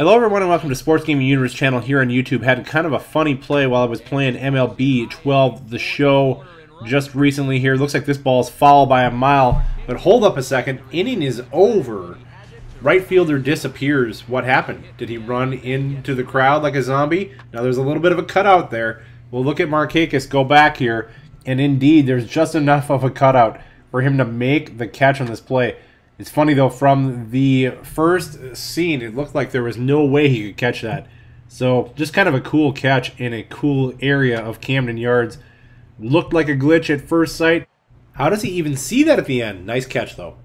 Hello everyone and welcome to Sports Gaming Universe channel here on YouTube. Had kind of a funny play while I was playing MLB 12 the show just recently here. Looks like this ball is foul by a mile, but hold up a second. Inning is over. Right fielder disappears. What happened? Did he run into the crowd like a zombie? Now there's a little bit of a cutout there. We'll look at Markakis go back here, and indeed there's just enough of a cutout for him to make the catch on this play. It's funny though, from the first scene, it looked like there was no way he could catch that. So just kind of a cool catch in a cool area of Camden Yards. Looked like a glitch at first sight. How does he even see that at the end? Nice catch though.